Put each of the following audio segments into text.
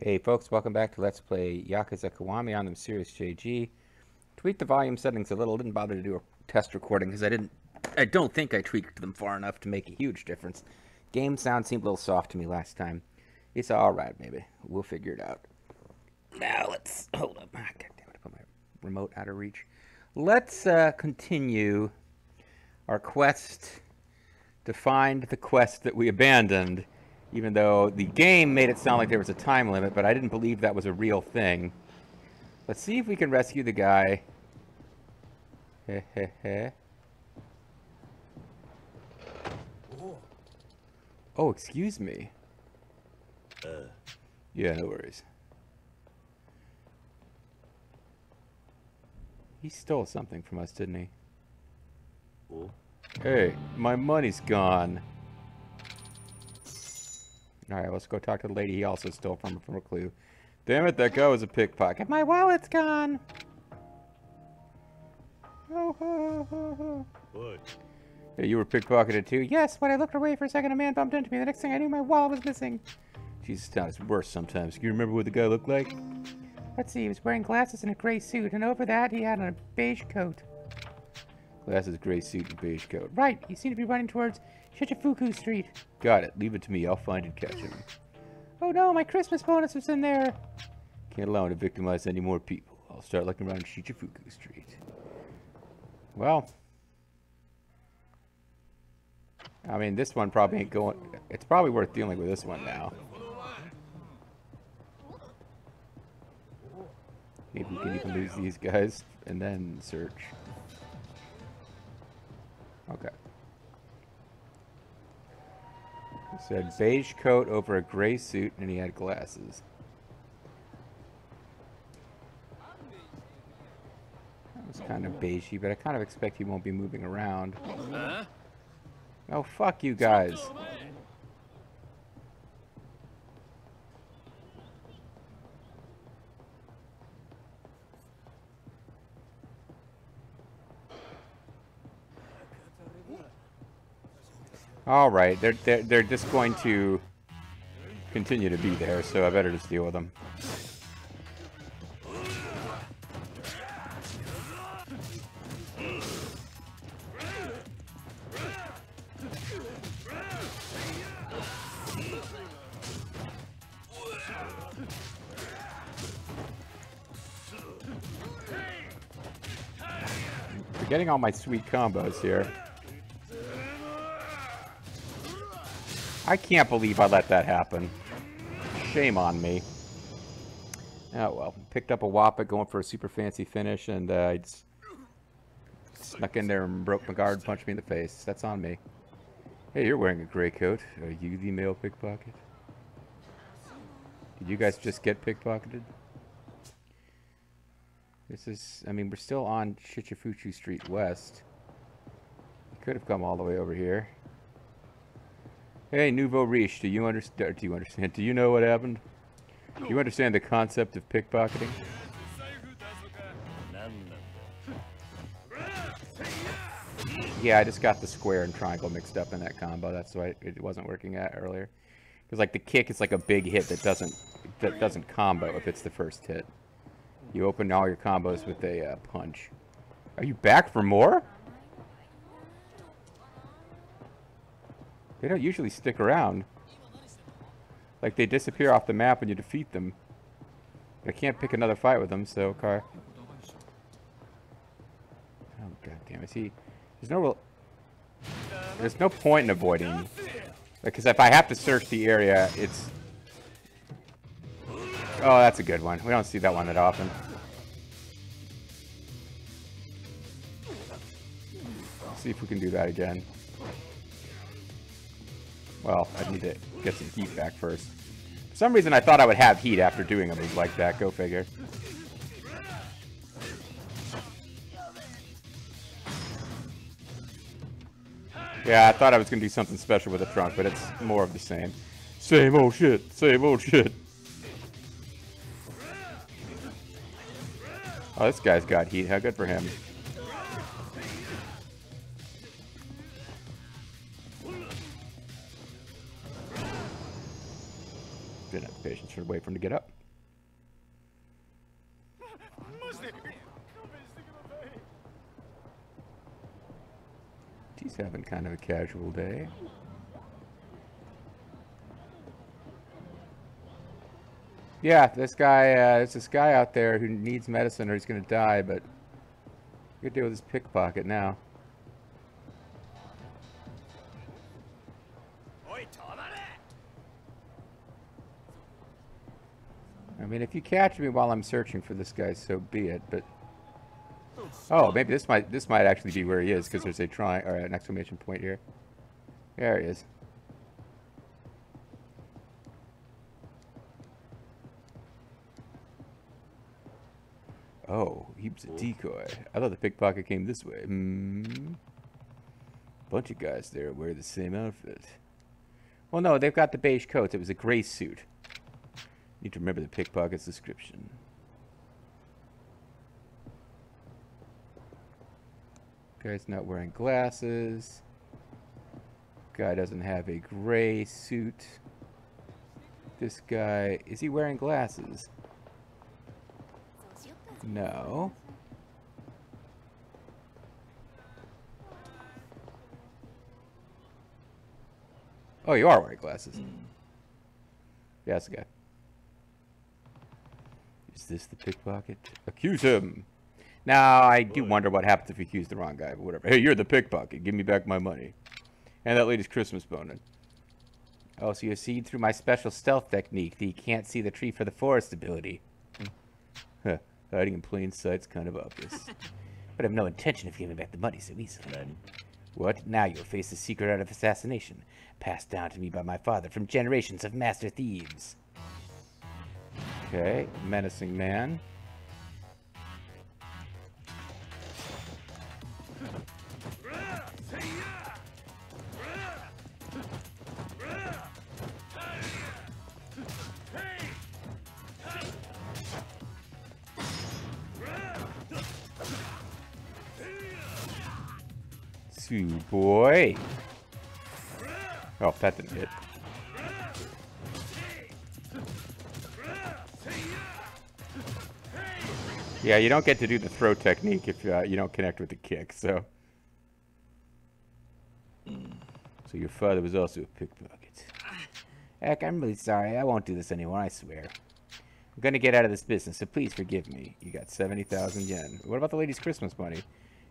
Hey folks, welcome back to Let's Play Yakuza Kiwami on the Serious JG. Tweaked the volume settings a little, didn't bother to do a test recording because I didn't, I don't think I tweaked them far enough to make a huge difference. Game sound seemed a little soft to me last time. It's alright maybe, we'll figure it out. Now let's, hold up, ah, God damn it, I put my remote out of reach. Let's uh, continue our quest to find the quest that we abandoned even though the game made it sound like there was a time limit, but I didn't believe that was a real thing. Let's see if we can rescue the guy. Heh heh heh. Oh, excuse me. Uh, Yeah, no worries. He stole something from us, didn't he? oh, Hey, my money's gone. Alright, let's go talk to the lady he also stole from from a clue. Damn it, that guy was a pickpocket. My wallet's gone! Oh, oh, oh, oh. what? You were pickpocketed too? Yes, when I looked away for a second, a man bumped into me. The next thing I knew, my wallet was missing. Jesus, town is worse sometimes. Can you remember what the guy looked like? Let's see, he was wearing glasses and a gray suit, and over that, he had a beige coat. Glasses, gray suit, and beige coat. Right, he seemed to be running towards Shichifuku Street. Got it. Leave it to me. I'll find and catch him. Oh no, my Christmas bonus was in there. Can't allow him to victimize any more people. I'll start looking around Shichifuku Street. Well, I mean, this one probably ain't going. It's probably worth dealing with this one now. Maybe we can even lose these guys and then search. Okay. He said beige coat over a gray suit and he had glasses. That was kind of beigey, but I kind of expect he won't be moving around. Huh? Oh, fuck you guys. All right, they're, they're they're just going to continue to be there, so I better just deal with them. Forgetting all my sweet combos here. I can't believe I let that happen. Shame on me. Oh well, picked up a Wapit going for a super fancy finish, and uh, I just snuck in there and broke my guard, punched me in the face. That's on me. Hey, you're wearing a gray coat. Are you the male pickpocket? Did you guys just get pickpocketed? This is, I mean, we're still on Shichifuku Street West. Could have come all the way over here. Hey, nouveau riche, do you understand? Do you understand? Do you know what happened? Do you understand the concept of pickpocketing? Yeah, I just got the square and triangle mixed up in that combo. That's why it wasn't working out earlier. Because like the kick is like a big hit that doesn't that doesn't combo if it's the first hit. You open all your combos with a uh, punch. Are you back for more? They don't usually stick around. Like they disappear off the map when you defeat them. I can't pick another fight with them, so car. Oh god damn it! See, there's no real, there's no point in avoiding, because if I have to search the area, it's. Oh, that's a good one. We don't see that one that often. see if we can do that again. Well, I need to get some heat back first. For some reason, I thought I would have heat after doing a move like that. Go figure. Yeah, I thought I was going to do something special with the trunk, but it's more of the same. Same old shit. Same old shit. Oh, this guy's got heat. How good for him. Didn't have patience to wait for him to get up. He's having kind of a casual day. Yeah, this guy, uh, there's this guy out there who needs medicine or he's gonna die, but good deal with his pickpocket now. Mean, if you catch me while I'm searching for this guy, so be it. But oh, maybe this might this might actually be where he is because there's a try or an exclamation point here. There he is. Oh, he was a decoy. I thought the pickpocket came this way. Hmm. Bunch of guys there wear the same outfit. Well, no, they've got the beige coats. It was a gray suit. Need to remember the pickpocket's description. Guy's not wearing glasses. Guy doesn't have a gray suit. This guy, is he wearing glasses? No. Oh, you are wearing glasses. Hmm. Yeah, that's the guy. Is this the pickpocket? Accuse him! Now, I do wonder what happens if you accuse the wrong guy, but whatever. Hey, you're the pickpocket. Give me back my money. And that lady's Christmas bonus. Oh, so you see through my special stealth technique that you can't see the tree for the forest ability. Hmm. Huh. Hiding in plain sight's kind of obvious. but I have no intention of giving back the money so easily. What? Now you'll face the secret art of assassination, passed down to me by my father from generations of master thieves. Okay, menacing man. Sue boy. Oh, that didn't hit. Yeah, you don't get to do the throw technique if uh, you don't connect with the kick, so. So your father was also a pickpocket. Heck, I'm really sorry. I won't do this anymore, I swear. I'm gonna get out of this business, so please forgive me. You got 70,000 yen. What about the lady's Christmas money?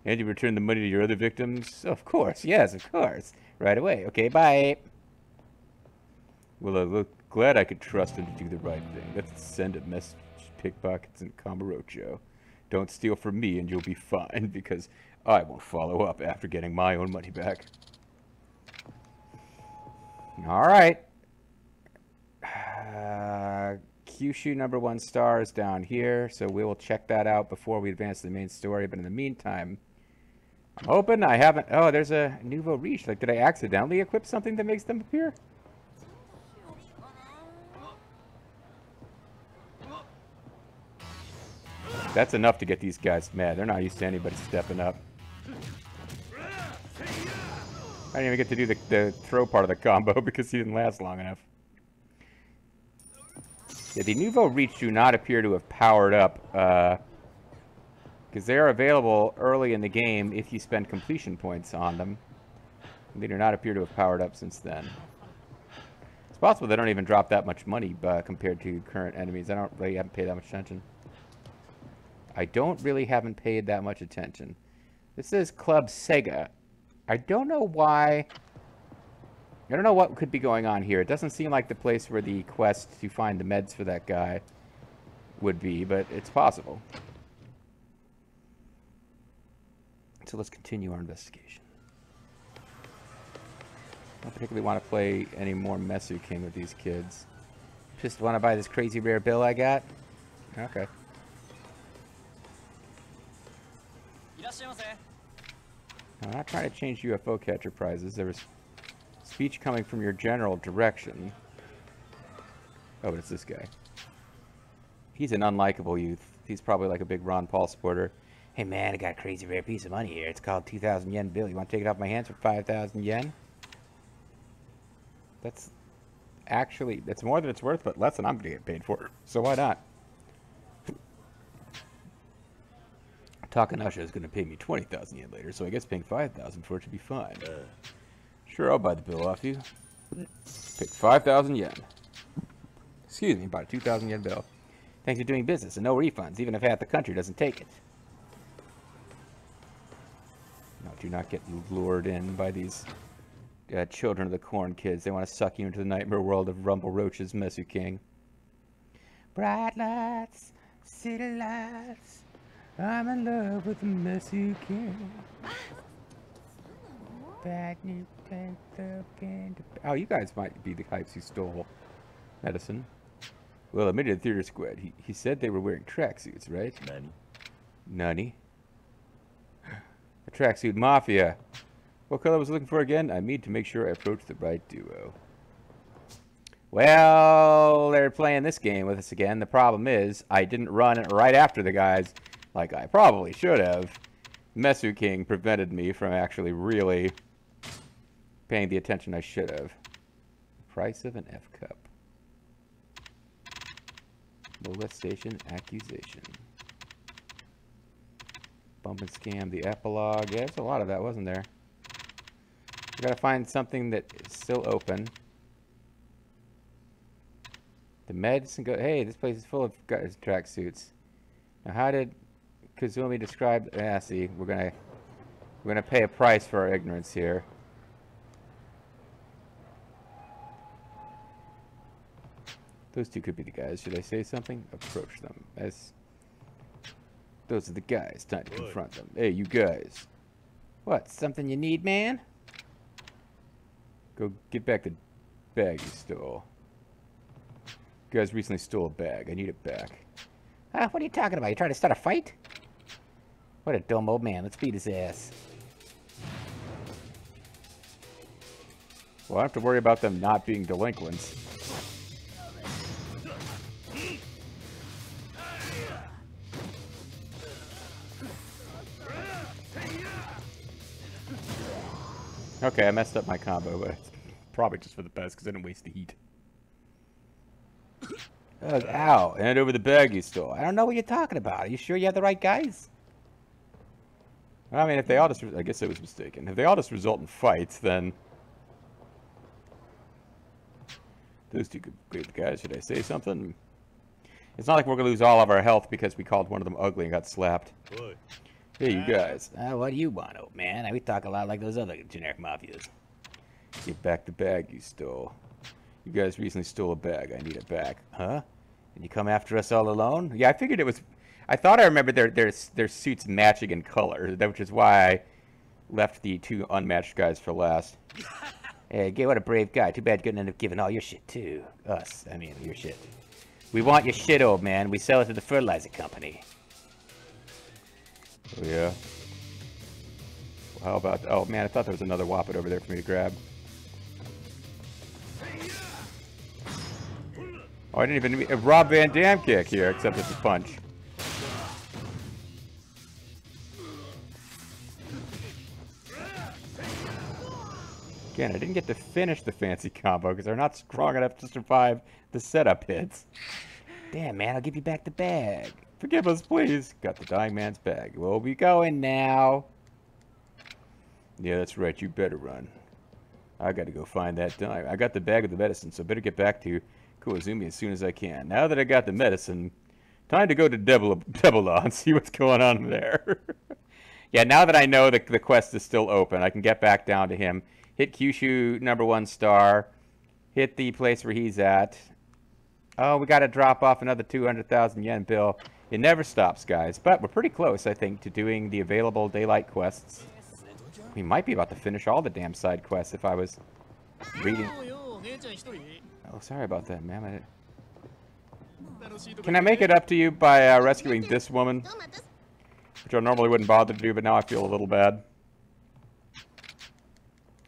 And you return the money to your other victims? Of course, yes, of course. Right away. Okay, bye. Well, I look glad I could trust him to do the right thing. Let's send a message pickpockets and Kamurocho. Don't steal from me and you'll be fine, because I won't follow up after getting my own money back. Alright. Uh, Kyushu number one star is down here, so we will check that out before we advance to the main story. But in the meantime, I'm hoping I haven't... Oh, there's a Nouveau Riche. Like, did I accidentally equip something that makes them appear? That's enough to get these guys mad. They're not used to anybody stepping up. I didn't even get to do the, the throw part of the combo because he didn't last long enough. Yeah, the Nouveau Riche do not appear to have powered up, because uh, they are available early in the game if you spend completion points on them. They do not appear to have powered up since then. It's possible they don't even drop that much money uh, compared to current enemies. I don't really haven't paid that much attention. I don't really haven't paid that much attention. This is Club Sega. I don't know why... I don't know what could be going on here. It doesn't seem like the place where the quest to find the meds for that guy would be, but it's possible. So let's continue our investigation. I don't particularly want to play any more Mesu King with these kids. Just want to buy this crazy rare bill I got? Okay. I'm not trying to change UFO catcher prizes. There was speech coming from your general direction. Oh, but it's this guy. He's an unlikable youth. He's probably like a big Ron Paul supporter. Hey man, I got a crazy rare piece of money here. It's called 2,000 yen bill. You want to take it off my hands for 5,000 yen? That's actually, it's more than it's worth, but less than I'm going to get paid for. So why not? Takanasha is going to pay me 20,000 yen later, so I guess paying 5,000 for it should be fine. Sure, I'll buy the bill off you. Pick 5,000 yen. Excuse me, about a 2,000 yen bill. Thanks for doing business and no refunds, even if half the country doesn't take it. No, do not get lured in by these uh, children of the corn kids. They want to suck you into the nightmare world of Rumble Roach's Mesu King. Bright lights, city lights. I'm in love with the Mesu King. Bad new panther panda. Oh, you guys might be the types who stole medicine. Well, admitted to theater squad. He, he said they were wearing tracksuits, right? Nani? Nani? The tracksuit mafia. What color was I looking for again? I need to make sure I approach the right duo. Well, they're playing this game with us again. The problem is, I didn't run it right after the guys like I probably should have. Mesu King prevented me from actually really paying the attention I should have. Price of an F cup. Molestation accusation. Bump and scam, the epilogue. Yeah, there's a lot of that, wasn't there? We gotta find something that is still open. The medicine go. Hey, this place is full of guys tracksuits. Now, how did Kazumi describe? Ah, see, we're gonna we're gonna pay a price for our ignorance here. Those two could be the guys. Should I say something? Approach them. As those are the guys. Time to Boy. confront them. Hey, you guys. What? Something you need, man? Go get back the bag you stole. You guys recently stole a bag. I need it back. Ah, what are you talking about? You trying to start a fight? What a dumb old man. Let's beat his ass. Well, I have to worry about them not being delinquents. Okay, I messed up my combo, but it's probably just for the best because I didn't waste the heat. Ugh, ow, hand over the bag you stole. I don't know what you're talking about. Are you sure you have the right guys? I mean, if they all just, I guess I was mistaken. If they all just result in fights, then... Those two good guys. Should I say something? It's not like we're going to lose all of our health because we called one of them ugly and got slapped. Boy. Hey, you guys. Uh, what do you want, old man? We talk a lot like those other generic mafias. Get back the bag you stole. You guys recently stole a bag. I need it back. Huh? And you come after us all alone? Yeah, I figured it was... I thought I remembered their, their, their suits matching in color, which is why I left the two unmatched guys for last. Hey, gay, what a brave guy. Too bad you couldn't end up giving all your shit to us. I mean, your shit. We want your shit, old man. We sell it to the fertilizer company. Oh, yeah. How about... Oh, man, I thought there was another Whoppet over there for me to grab. Oh, I didn't even... A Rob Van Dam kick here, except it's a punch. Again, I didn't get to finish the fancy combo because they're not strong enough to survive the setup hits. Damn, man, I'll give you back the bag. Forgive us, please. Got the dying man's bag. We'll be going now. Yeah, that's right. You better run. I gotta go find that dime. I got the bag of the medicine, so better get back to Koizumi as soon as I can. Now that I got the medicine, time to go to Devil Devilon and see what's going on there. yeah, now that I know that the quest is still open, I can get back down to him. Hit Kyushu number one star. Hit the place where he's at. Oh, we got to drop off another 200,000 yen bill. It never stops, guys. But we're pretty close, I think, to doing the available daylight quests. We might be about to finish all the damn side quests if I was reading. Oh, sorry about that, ma'am. Can I make it up to you by uh, rescuing this woman? Which I normally wouldn't bother to do, but now I feel a little bad.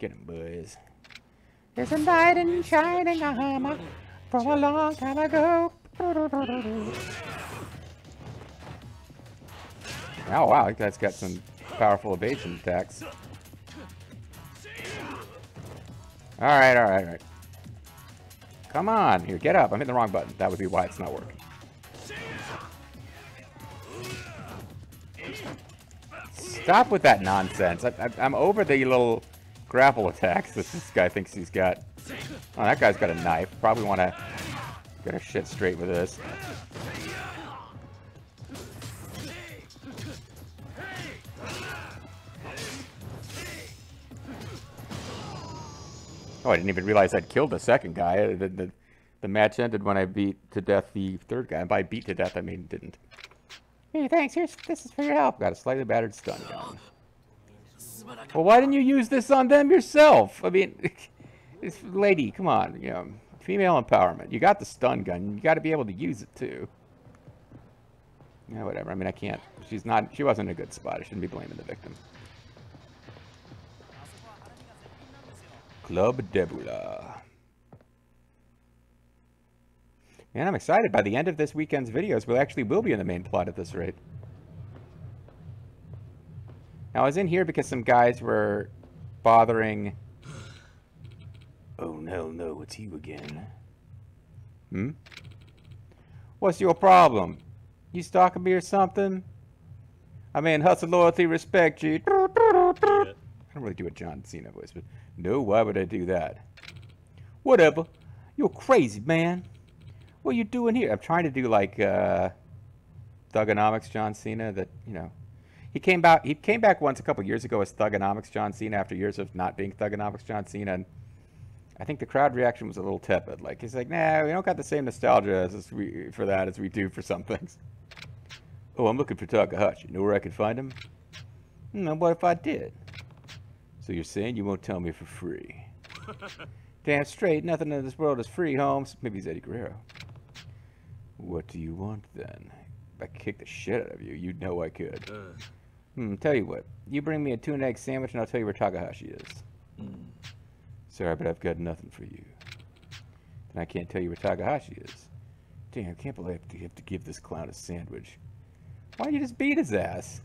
Get him, boys. There's a knight in shining armor from a long time ago. Oh wow, that guy's got some powerful evasion attacks. Alright, alright, alright. Come on, here, get up. I'm hitting the wrong button. That would be why it's not working. Stop with that nonsense. I, I, I'm over the little grapple attacks that this guy thinks he's got. Oh, that guy's got a knife. Probably want to get our shit straight with this. Oh, I didn't even realize I'd killed the second guy. Uh, the, the, the match ended when I beat to death the third guy. And by beat to death, I mean didn't. Hey, thanks. Here's this is for your help. Got a slightly battered stun gun. Well, why didn't you use this on them yourself? I mean, it's, lady, come on. You know, female empowerment. You got the stun gun. You got to be able to use it too. Yeah, whatever. I mean, I can't. She's not. She wasn't in a good spot. I shouldn't be blaming the victim. Club Deborah. Man, I'm excited. By the end of this weekend's videos, we actually will be in the main plot at this rate. Now, I was in here because some guys were bothering... Oh, no, no, it's you again. Hmm? What's your problem? You stalking me or something? I mean, hustle, loyalty, respect, you. Yeah. I don't really do a John Cena voice, but no, why would I do that? Whatever. You're crazy, man. What are you doing here? I'm trying to do like uh Thuganomics John Cena that, you know. He came back he came back once a couple years ago as Thuganomics John Cena after years of not being Thuganomics John Cena and I think the crowd reaction was a little tepid. Like he's like, nah, we don't got the same nostalgia as we for that as we do for some things. Oh, I'm looking for Takahashi. You know where I can find him? Hmm, what if I did? So you're saying you won't tell me for free? Damn straight, nothing in this world is free, Holmes. Maybe he's Eddie Guerrero. What do you want then? If I could kick the shit out of you, you'd know I could. Uh, Hmm, tell you what. You bring me a tuna egg sandwich and I'll tell you where Takahashi is. mm. Sorry, but I've got nothing for you. And I can't tell you where Takahashi is. Damn, I can't believe I have to give this clown a sandwich. Why don't you just beat his ass?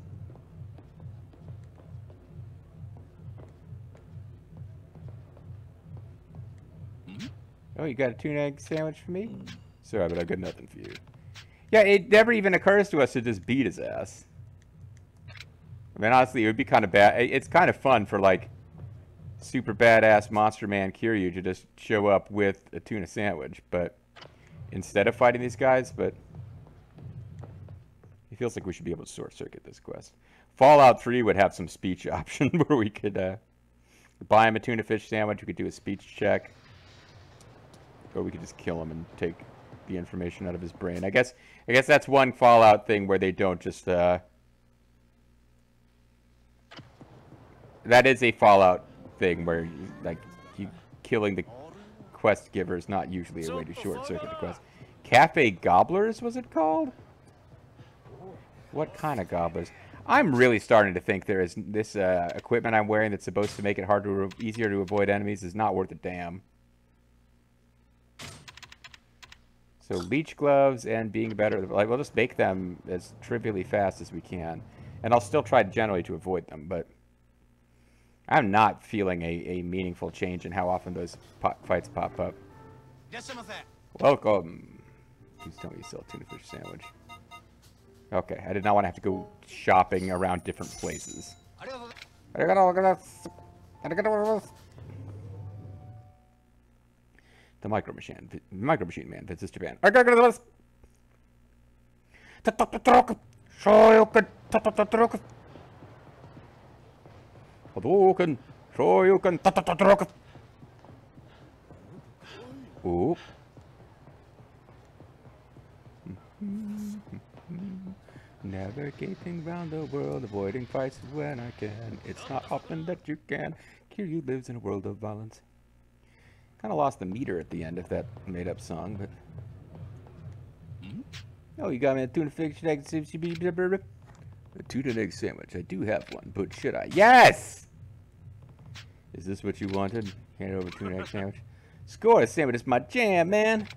Oh, you got a tuna egg sandwich for me? Sorry, but I've got nothing for you. Yeah, it never even occurs to us to just beat his ass. I mean, honestly, it would be kind of bad. It's kind of fun for, like, super badass Monster Man Kiryu to just show up with a tuna sandwich, but instead of fighting these guys, but it feels like we should be able to short circuit this quest. Fallout 3 would have some speech option where we could uh, buy him a tuna fish sandwich, we could do a speech check, or we could just kill him and take the information out of his brain. I guess I guess that's one Fallout thing where they don't just uh, that is a Fallout thing where like you killing the quest giver is not usually a way to short circuit the quest. Cafe Gobblers was it called? What kind of gobblers? I'm really starting to think there is this uh, equipment I'm wearing that's supposed to make it harder, easier to avoid enemies is not worth a damn. So leech gloves and being better, like we'll just make them as trivially fast as we can, and I'll still try generally to avoid them, but. I'm not feeling a, a meaningful change in how often those pop fights pop up. Welcome. Please tell me you sell a tuna fish sandwich. Okay, I did not want to have to go shopping around different places. The micro machine, micro machine man visits Japan. Hadouken! Shoryuken! Tatatatroken! Oop. Navigating round the world, avoiding fights when I can. It's not often that you can. Kiryu lives in a world of violence. Kind of lost the meter at the end of that made-up song, but... Hmm? Oh, you got me a tuna fish egg sandwich. a tuna egg sandwich. I do have one, but should I? Yes! Is this what you wanted? Hand it over tuna egg sandwich. Score sandwich is my jam, man.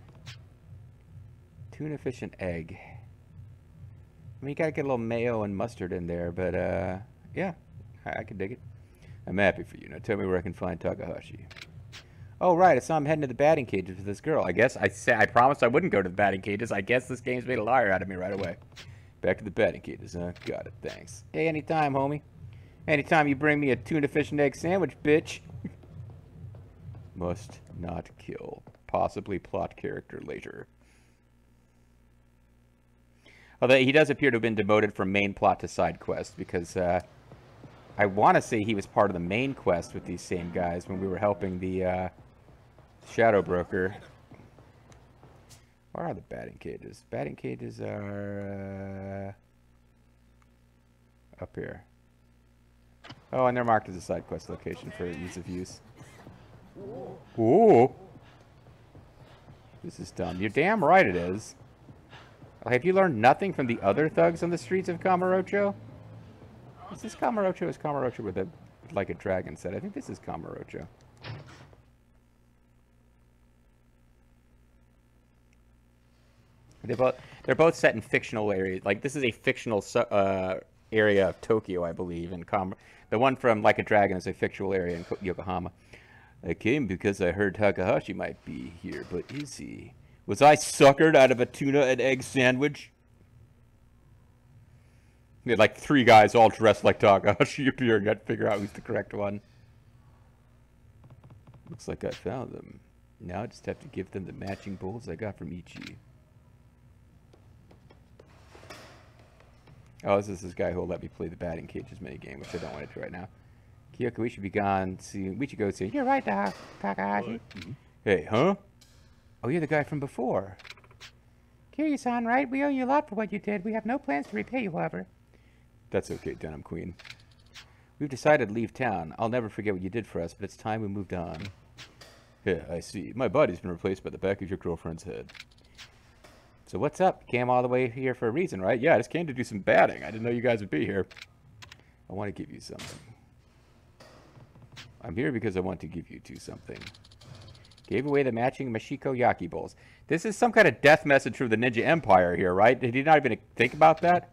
Tuna fish and egg. I mean, you gotta get a little mayo and mustard in there, but uh, yeah, I, I can dig it. I'm happy for you. Now tell me where I can find Takahashi. Oh right, I saw him heading to the batting cages with this girl. I guess I said I promised I wouldn't go to the batting cages. I guess this game's made a liar out of me right away. Back to the batting cages, huh? Got it, thanks. Hey, anytime, homie. Anytime you bring me a tuna fish and egg sandwich, bitch. Must not kill. Possibly plot character later. Although he does appear to have been demoted from main plot to side quest because uh, I want to say he was part of the main quest with these same guys when we were helping the uh, Shadow Broker. Where are the batting cages? Batting cages are uh, up here. Oh, and they're marked as a side quest location for ease of use. Ooh. This is dumb. You're damn right it is. Have you learned nothing from the other thugs on the streets of Kamurocho? Is this Kamurocho? Is Kamurocho with a like a dragon set? I think this is Kamurocho. They both they're both set in fictional areas. Like this is a fictional uh, area of Tokyo, I believe. And Kam the one from Like a Dragon is a fictional area in Yokohama. I came because I heard Takahashi might be here, but is he? Was I suckered out of a tuna and egg sandwich? We had like three guys all dressed like Takahashi appearing. I'd figure out who's the correct one. Looks like I found them. Now I just have to give them the matching bowls I got from Ichi. Oh, this is this guy who will let me play the batting cages minigame, which I don't want to do right now. Kyoko, we should be gone soon. We should go soon. You're right, Takahashi. Mm-hmm. Hey, huh? Oh, you're the guy from before. Kiryu-san, right? We owe you a lot for what you did. We have no plans to repay you, however. That's okay, Denim Queen. We've decided to leave town. I'll never forget what you did for us, but it's time we moved on. Mm. Yeah, I see. My body's been replaced by the back of your girlfriend's head. So what's up? Came all the way here for a reason, right? Yeah, I just came to do some batting. I didn't know you guys would be here. I want to give you something. I'm here because I want to give you two something. Gave away the matching Mashiko Yaki bowls. This is some kind of death message from the Ninja Empire here, right? Did he not even think about that?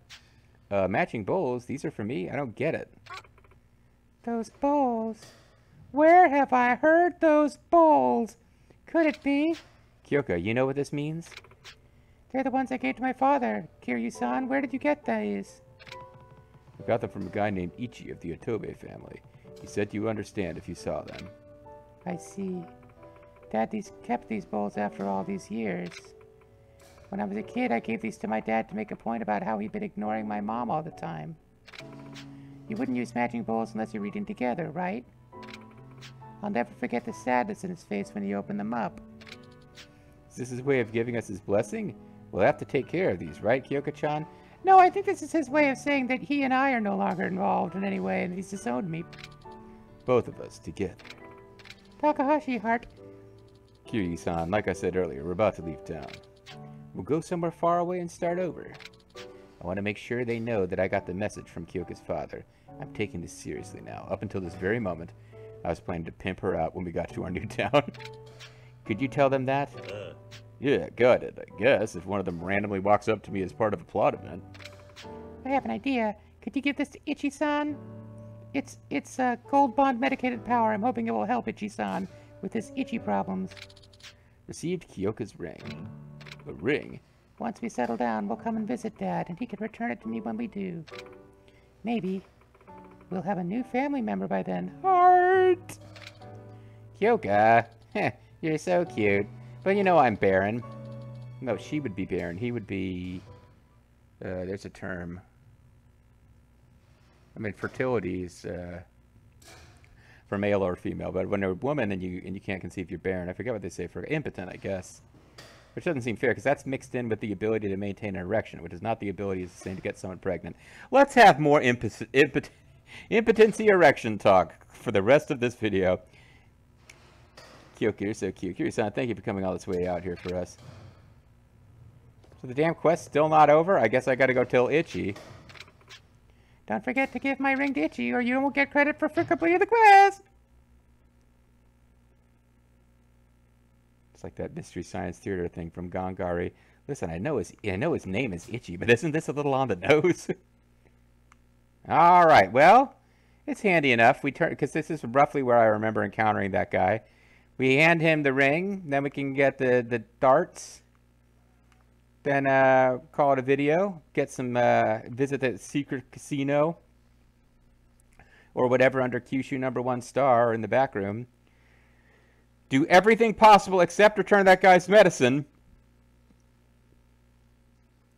Uh, matching bowls? These are for me? I don't get it. Those bowls. Where have I heard those bowls? Could it be? Kyoka, you know what this means? They're the ones I gave to my father. Kiryu-san, where did you get these? I got them from a guy named Ichi of the Otobe family. He said you would understand if you saw them. I see. Dad these kept these bowls after all these years. When I was a kid, I gave these to my dad to make a point about how he'd been ignoring my mom all the time. You wouldn't use matching bowls unless you're reading together, right? I'll never forget the sadness in his face when he opened them up. Is this his way of giving us his blessing? We'll have to take care of these, right, Kyoko-chan? No, I think this is his way of saying that he and I are no longer involved in any way and he's disowned me. Both of us, together. Takahashi, heart. Kiryu-san, like I said earlier, we're about to leave town. We'll go somewhere far away and start over. I want to make sure they know that I got the message from Kyoka's father. I'm taking this seriously now. Up until this very moment, I was planning to pimp her out when we got to our new town. Could you tell them that? Uh, Yeah, got it, I guess, if one of them randomly walks up to me as part of a plot event. I have an idea. Could you give this to Ichi-san? It's, it's uh, gold bond medicated power. I'm hoping it will help Ichi-san with his itchy problems. Received Kyoko's ring. A ring? Once we settle down, we'll come and visit Dad, and he can return it to me when we do. Maybe. We'll have a new family member by then. Heart! Kyoka! Heh, you're so cute. But you know I'm barren. No, she would be barren. He would be... Uh, there's a term. I mean, fertility is uh, for male or female, but when you're a woman and you and you can't conceive, you're barren. I forget what they say for impotent, I guess. Which doesn't seem fair because that's mixed in with the ability to maintain an erection, which is not the ability the same to get someone pregnant. Let's have more impot impotency erection talk for the rest of this video. Kyoko, you're so cute. Kiryu-san, uh, thank you for coming all this way out here for us. So the damn quest's still not over? I guess I gotta go tell Itchy. Don't forget to give my ring to Itchy, or you won't get credit for, for completing the quest! It's like that Mystery Science Theater thing from Gongari. Listen, I know his I know his name is Itchy, but isn't this a little on the nose? All right, well, it's handy enough. We turn because this is roughly where I remember encountering that guy. We hand him the ring, then we can get the, the darts. Then uh, call it a video. Get some uh, visit the secret casino or whatever under Kyushu number one star in the back room. Do everything possible except return that guy's medicine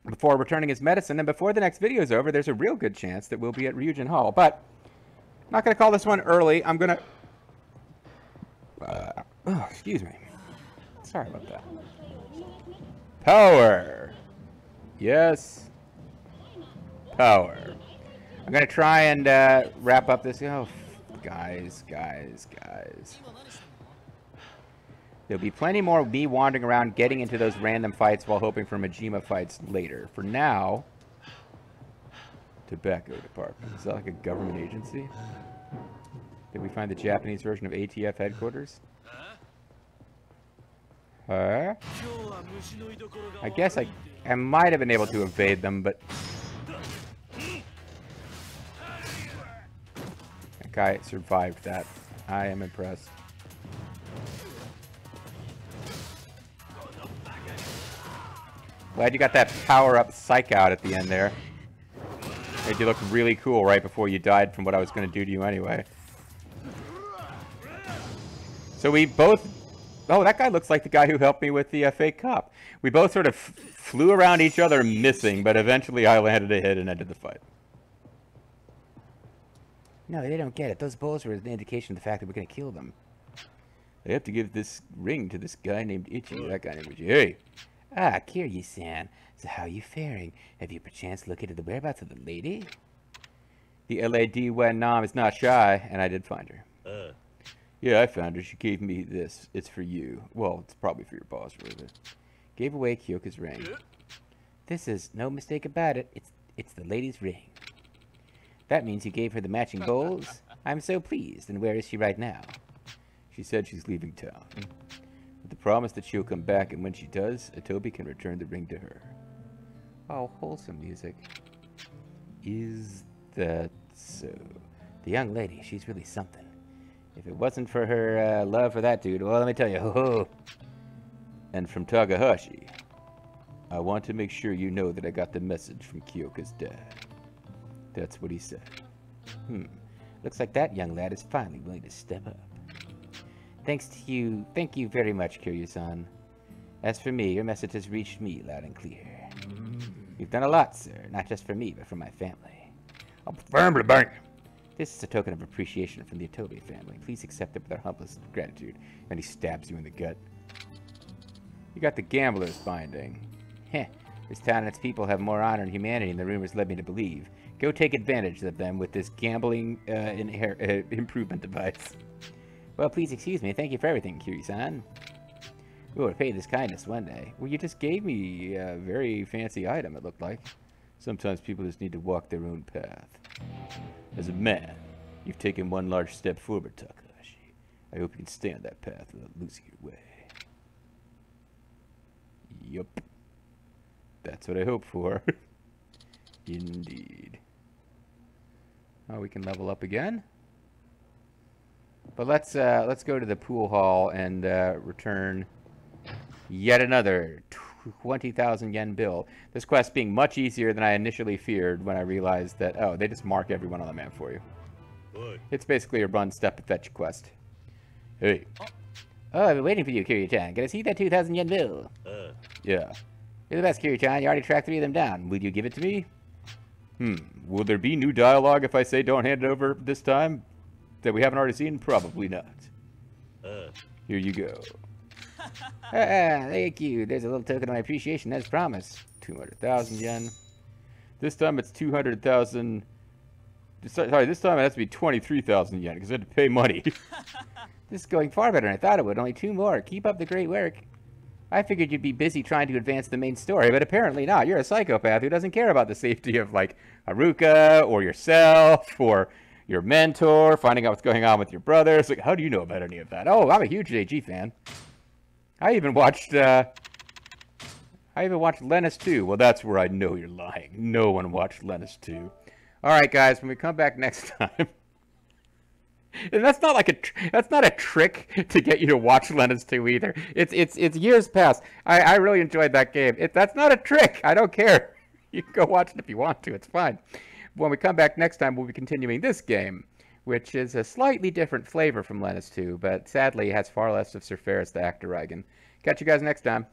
before returning his medicine. And before the next video is over, there's a real good chance that we'll be at Ryujin Hall. But I'm not going to call this one early. I'm going to... Uh, oh, excuse me. Sorry about that. Power. Yes. Power. I'm going to try and uh, wrap up this. Oh, guys, guys, guys. There'll be plenty more me wandering around getting into those random fights while hoping for Majima fights later. For now, Tobacco Department. Is that like a government agency? Did we find the Japanese version of ATF headquarters? I guess I, I might have been able to evade them, but... That guy survived that. I am impressed. Glad you got that power-up psych out at the end there. Made you look really cool right before you died from what I was going to do to you anyway. So we both... Oh, that guy looks like the guy who helped me with the uh, fake cop. We both sort of flew around each other missing, but eventually I landed a hit and ended the fight. No, they don't get it. Those bullets were an indication of the fact that we're going to kill them. I have to give this ring to this guy named Ichi. That guy named Ichi. Hey, Ah, Kiryu-san. So how are you faring? Have you perchance located the whereabouts of the lady? The LAD Wen Nam is not shy, and I did find her. Uh, Yeah, I found her. She gave me this. It's for you. Well, it's probably for your boss, really. Gave away Kyoka's ring. This is no mistake about it. It's it's the lady's ring. That means you gave her the matching goals. I'm so pleased. And where is she right now? She said she's leaving town. With the promise that she'll come back, and when she does, Atobi can return the ring to her. Oh, wholesome music. Is that so? The young lady, she's really something. If it wasn't for her uh, love for that dude, well, let me tell you, ho ho. And from Takahashi, I want to make sure you know that I got the message from Kyoka's dad. That's what he said. Hmm. Looks like that young lad is finally willing to step up. Thanks to you, thank you very much, Kiryu-san. As for me, your message has reached me loud and clear. You've done a lot, sir, not just for me, but for my family. I'm firmly bank. This is a token of appreciation from the Atobe family. Please accept it with our humblest gratitude. And he stabs you in the gut. You got the gambler's binding. Heh. This town and its people have more honor and humanity than the rumors led me to believe. Go take advantage of them with this gambling uh, uh, improvement device. Well, please excuse me. Thank you for everything, Kiri-san. We'll repay this kindness one day. Well, you just gave me a very fancy item, it looked like. Sometimes people just need to walk their own path. As a man, you've taken one large step forward, Takahashi. I hope you can stay on that path without losing your way. Yup. That's what I hope for. Indeed. Oh, we can level up again. But let's uh, let's go to the pool hall and uh, return yet another 20,000 yen bill. This quest being much easier than I initially feared when I realized that, oh, they just mark everyone on the map for you. boy. It's basically a run, step, fetch quest. Hey. Oh, I've been waiting for you, Kiryu-chan. Can I see that 2,000 yen bill? Uh, Yeah. You're the best, Kiryu-chan. You already tracked three of them down. Will you give it to me? Hmm. Will there be new dialogue if I say don't hand it over this time? That we haven't already seen? Probably not. uh, Here you go. ah, thank you. There's a little token of my appreciation as promised. 200,000 yen. This time it's 200,000. Sorry, this time it has to be 23,000 yen because I had to pay money. this is going far better than I thought it would. Only two more. Keep up the great work. I figured you'd be busy trying to advance the main story, but apparently not. You're a psychopath who doesn't care about the safety of, like, Haruka or yourself or your mentor, finding out what's going on with your brother. It's like, how do you know about any of that? Oh, I'm a huge AG fan. I even watched, uh, I even watched Lennis 2. Well, that's where I know you're lying. No one watched Lennis 2. All right, guys, when we come back next time, And that's not like a that's not a trick to get you to watch Lennis 2 either. It's it's it's years past. I, I really enjoyed that game. It, that's not a trick. I don't care. You can go watch it if you want to. It's fine. When we come back next time, we'll be continuing this game, which is a slightly different flavor from Lennis 2, but sadly has far less of Sir Ferris the Actor Catch you guys next time.